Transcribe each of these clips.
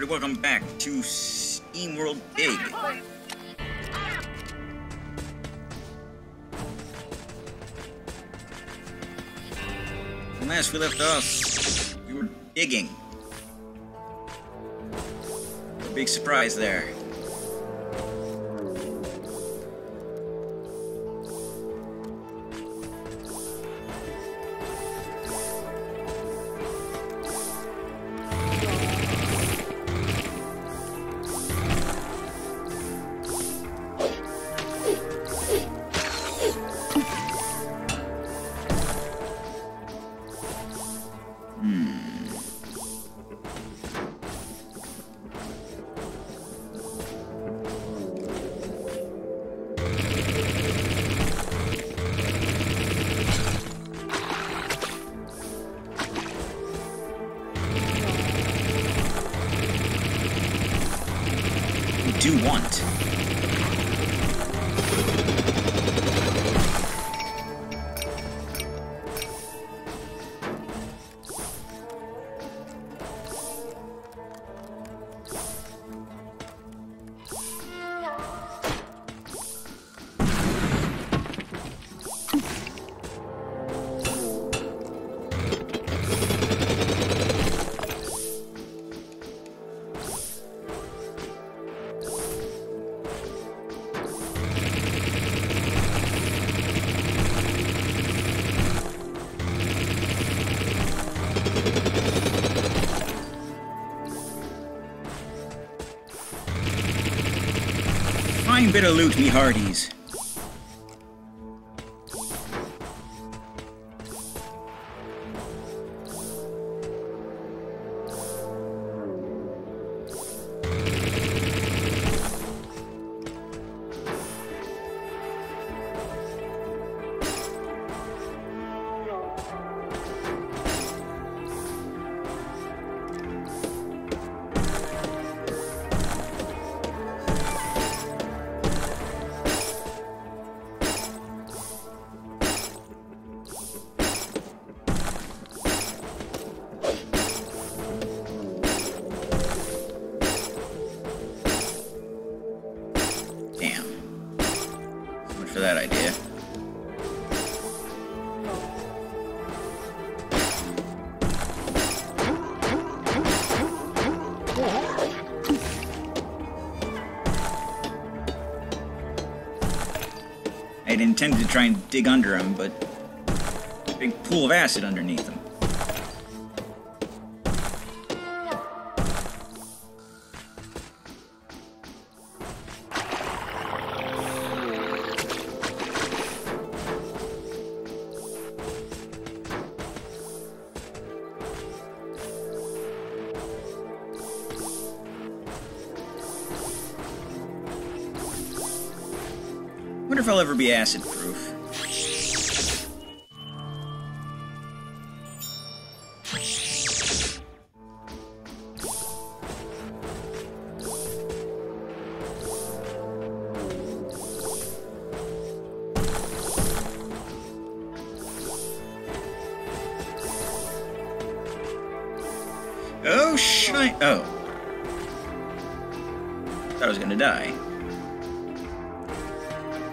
everybody, welcome back to SteamWorld Dig. When last we left off, we were digging. A big surprise there. Do want. Loot, me hearties. I'd intended to try and dig under him, but big pool of acid underneath him. Be acid proof.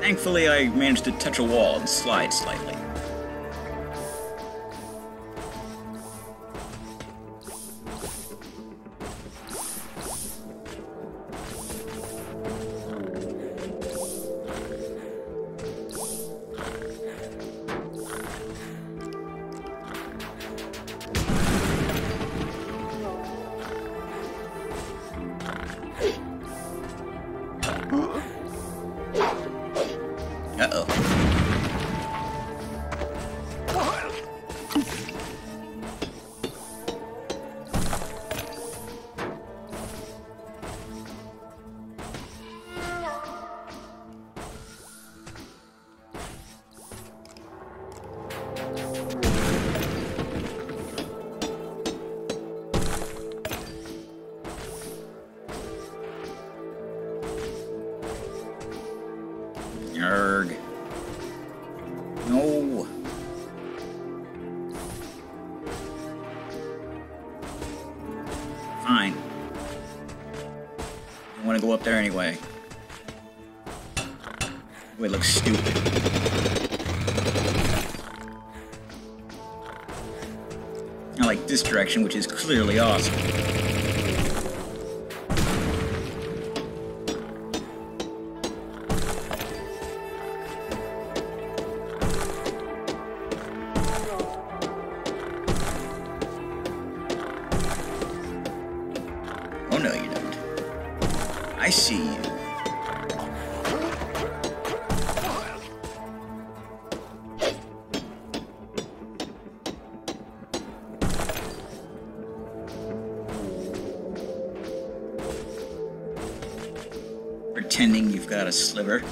Thankfully, I managed to touch a wall and slide slightly. Yarg. No. Fine. I want to go up there anyway. We it looks stupid. I like this direction, which is clearly awesome. pretending you've got a sliver.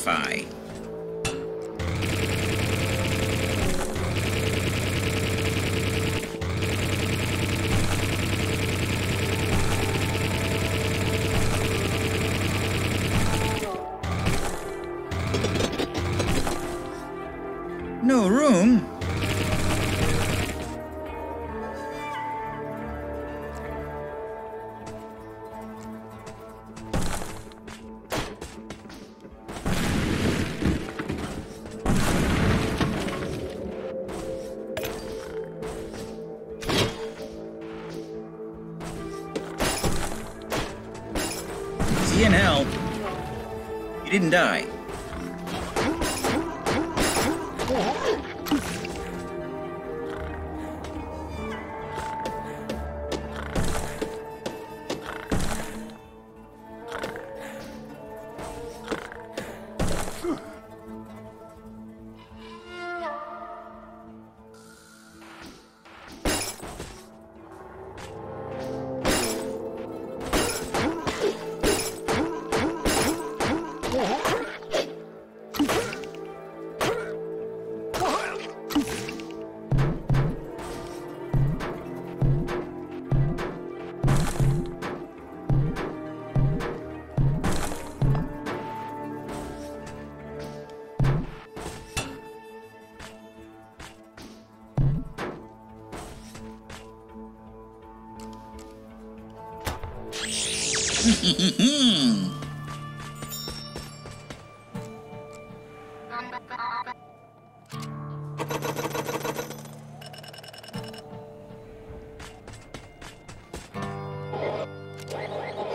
Wi-Fi. He didn't die.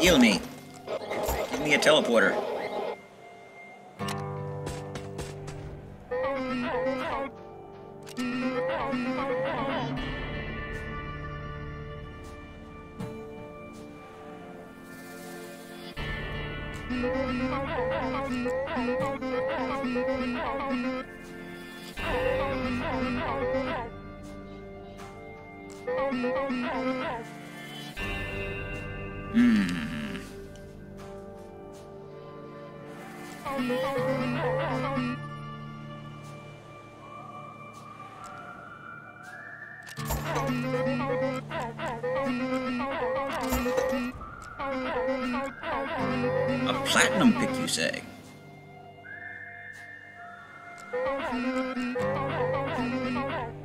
Heal me. Give me a teleporter. beauty, beauty.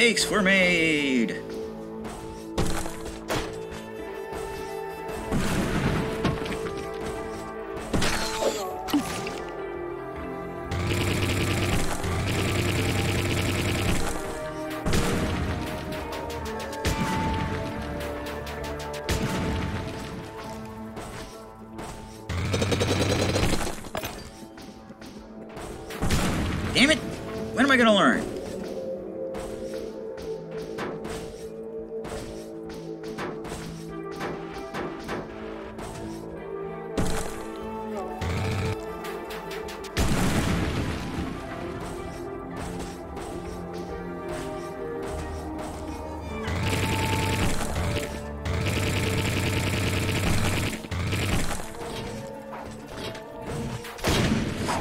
Mistakes were made.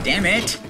Damn it!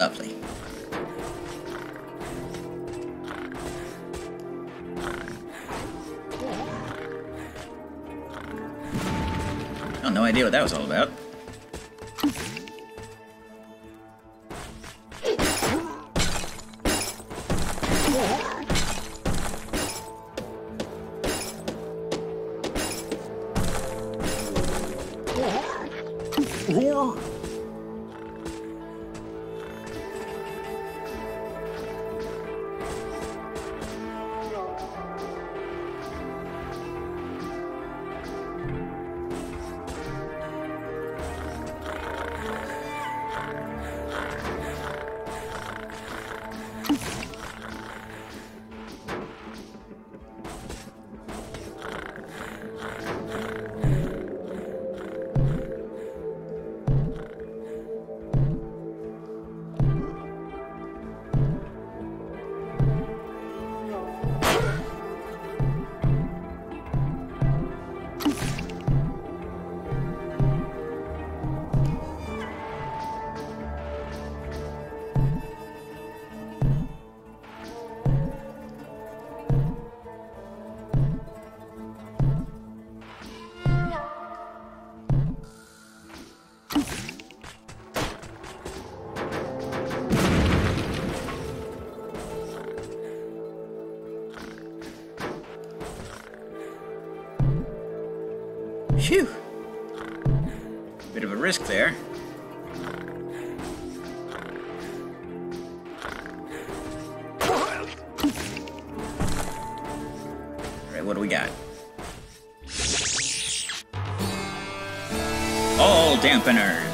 Lovely. Oh, no idea what that was all about. What do we got? All dampeners.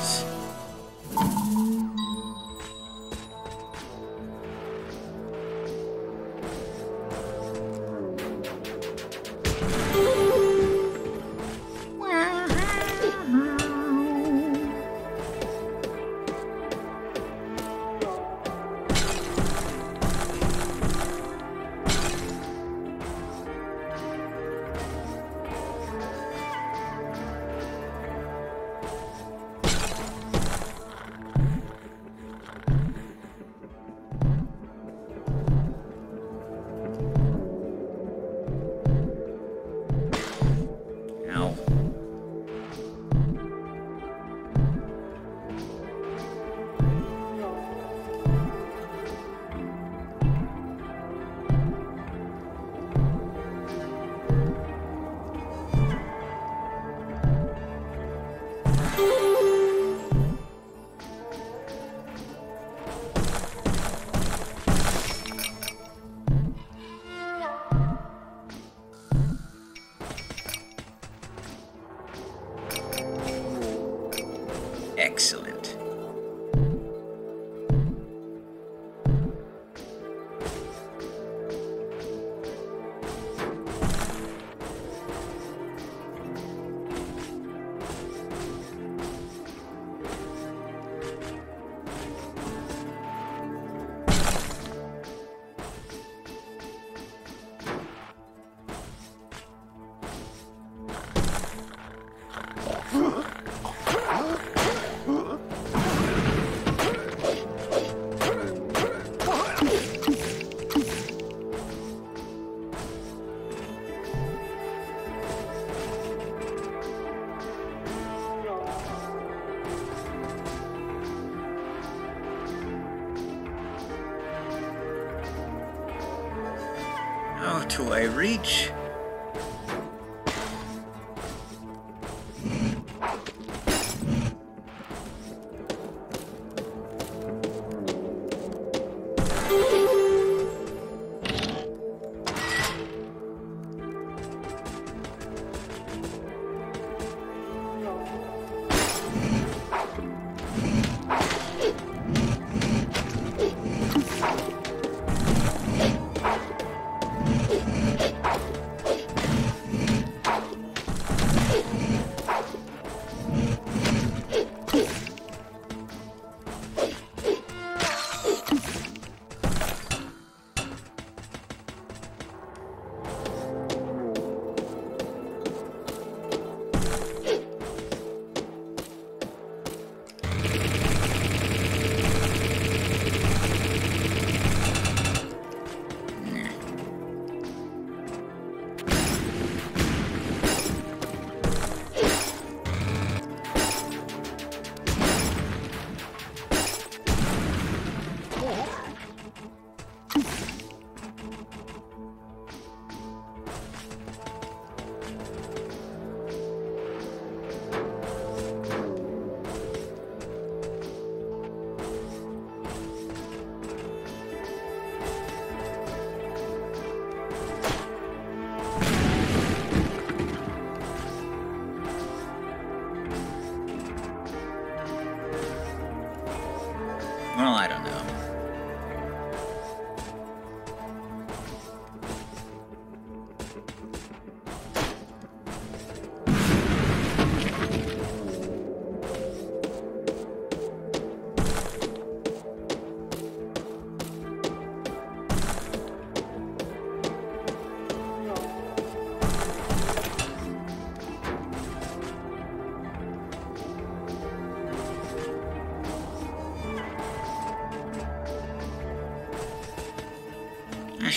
Reach?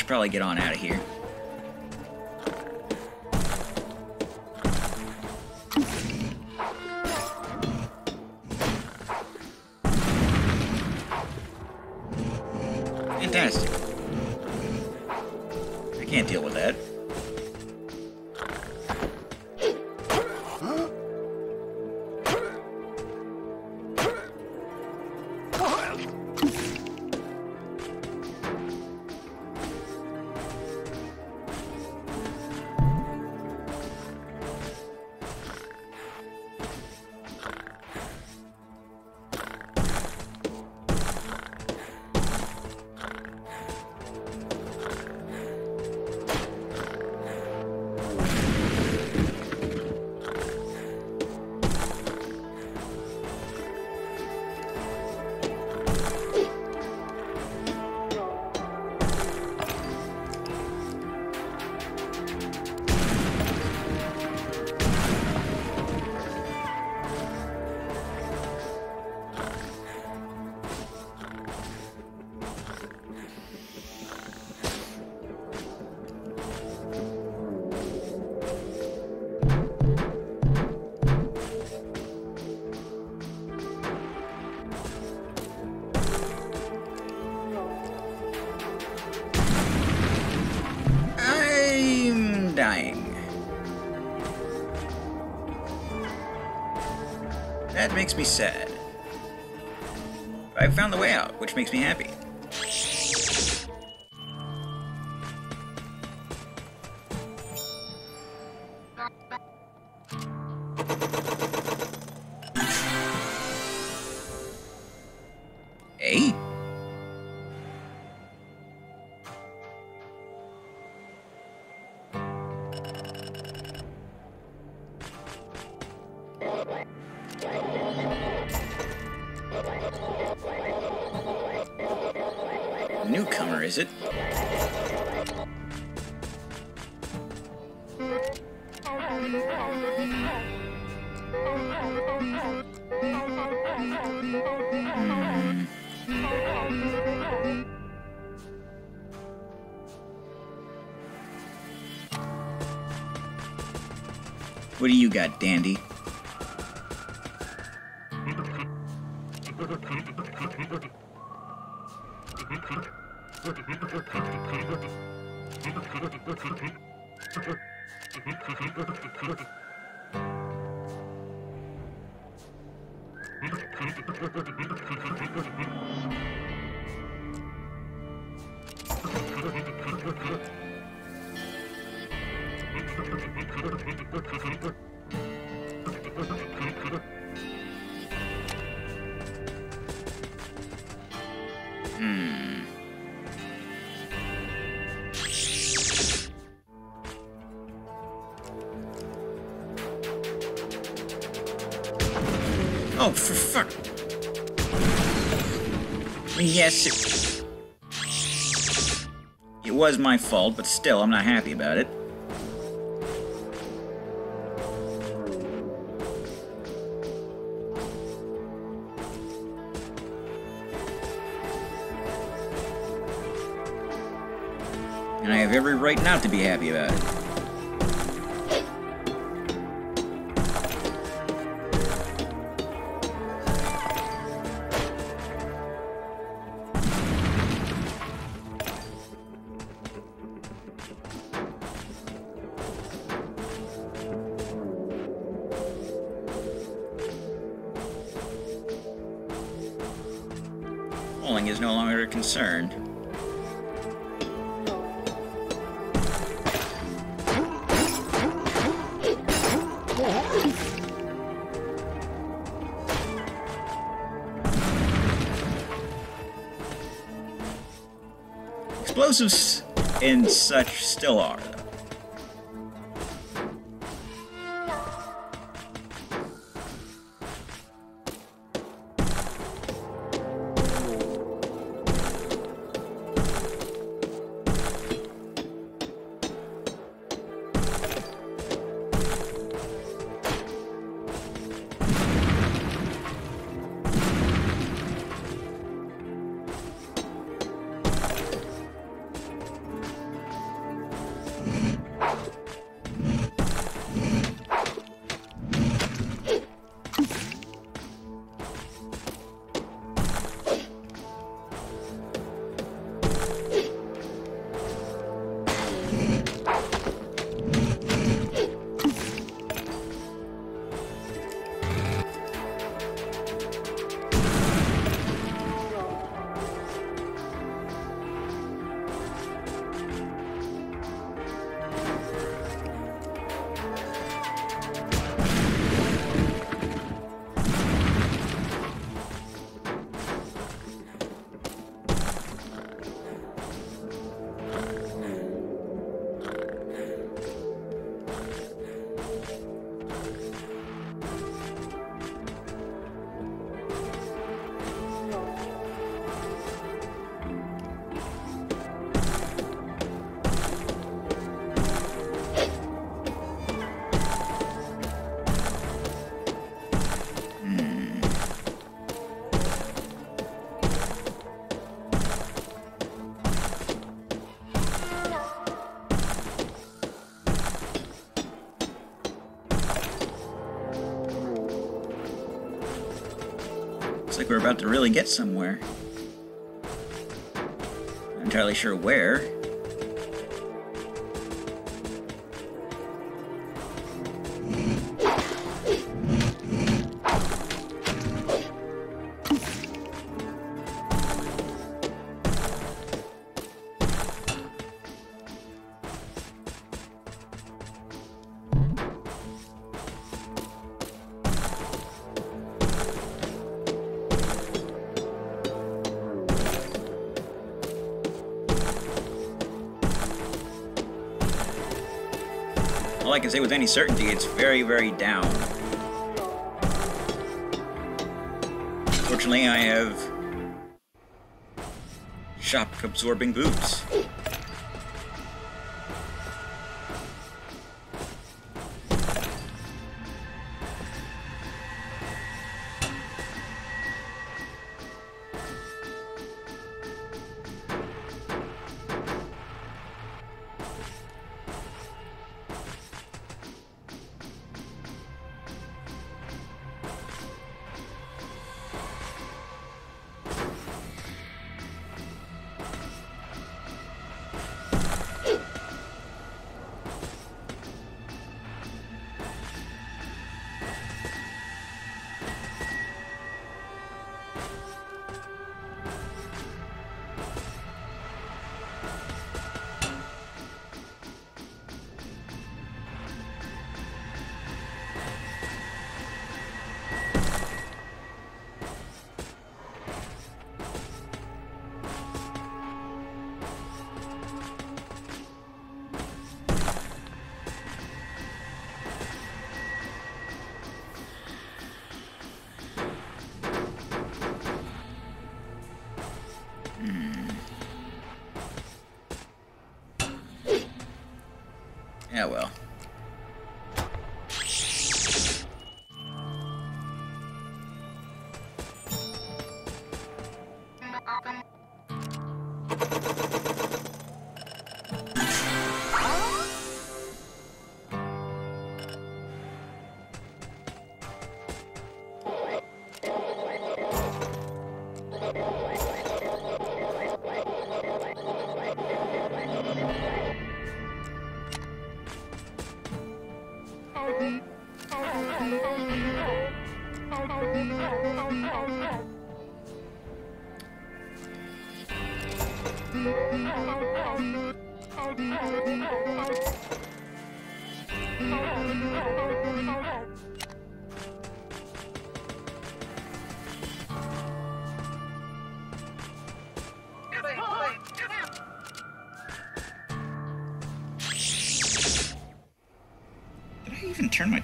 Probably get on out of here. Makes me sad. But I found the way out, which makes me happy. Newcomer, is it? What do you got, Dandy? Hmm. Oh, for fuck. Yes, it... It was my fault, but still, I'm not happy about it. Happy about is no longer a Explosives and such still are, though. We're about to really get somewhere. Not entirely sure where. All I can say with any certainty, it's very, very down. Fortunately, I have shock absorbing boots.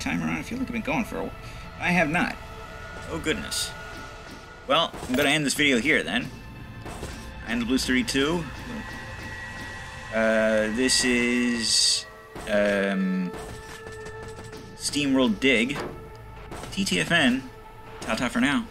Timer on? I feel like I've been going for a while. I have not. Oh, goodness. Well, I'm going to end this video here then. And the Blues 32. Uh, this is um, SteamWorld Dig. TTFN. Ta ta for now.